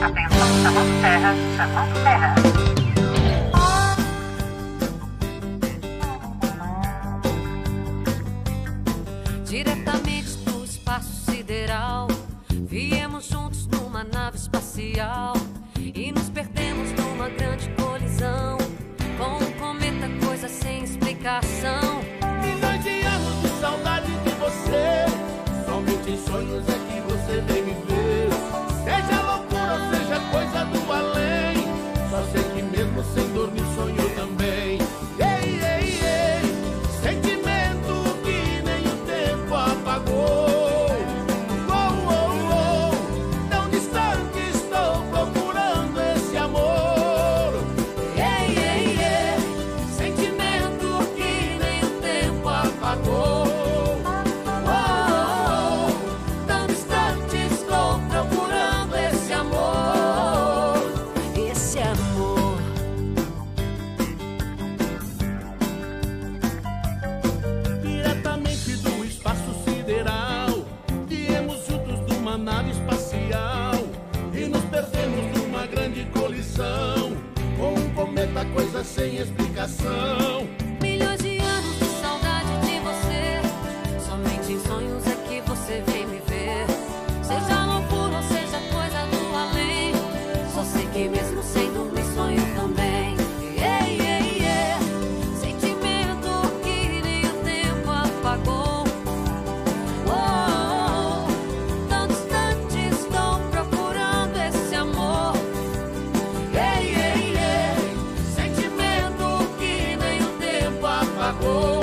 Terra, terra. Diretamente do espaço sideral, viemos juntos numa nave espacial e nos perdemos numa grande colisão com um cometa, coisa sem explicação. Milhões de anos de saudade de você. Somente em sonhos é favor. Cometa, coisa sem explicação. Oh.